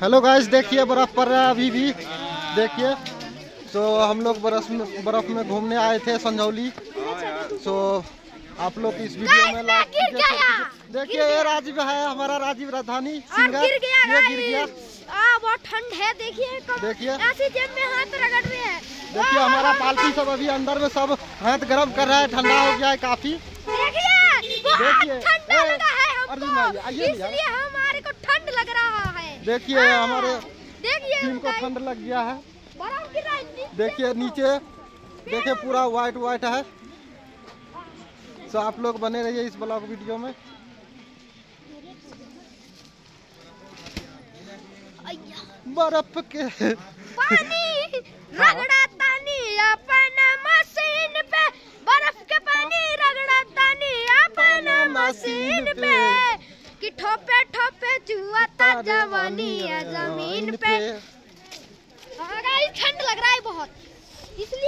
Hello guys देखिए बर्फ़ पड़ रहा है अभी भी। देखिए। तो हम लोग बर्फ़ में बर्फ़ में घूमने आए थे संजौली। तो आप लोग इस वीडियो में लाइक देखिए ये राजीव है हमारा राजीव राजधानी सिंगर। गिर गया ये गिर गया। आ बहुत ठंड है देखिए देखिए। ऐसी जेब में हाथ रगड़ रहे हैं। देखिए हमारा पालतू सब अभी अंदर में सब हाथ गर्म कर रहा है ठंडा हो गया है काफ़ी। देखिए देखिए, ठंडा लगा है अर्जुन भाई, आइए भैया। इसलिए हमारे को ठंड लग रहा है देखिए हमारे टीम को ठंड लग गया है। देखिए नीचे देखिए पूरा व्हाइट व्हाइट है। तो आप लोग बने रहिए इस ब्लॉग वीडियो में। बर्फ़ के पानी रगड़ा तानी अपन मशीन पे। बर्फ़ के पानी रगड़ा तानी अपन मशीन पे। जवानी है ज़मीन पे। हाँ ठंड लग रहा है बहुत। इसलिए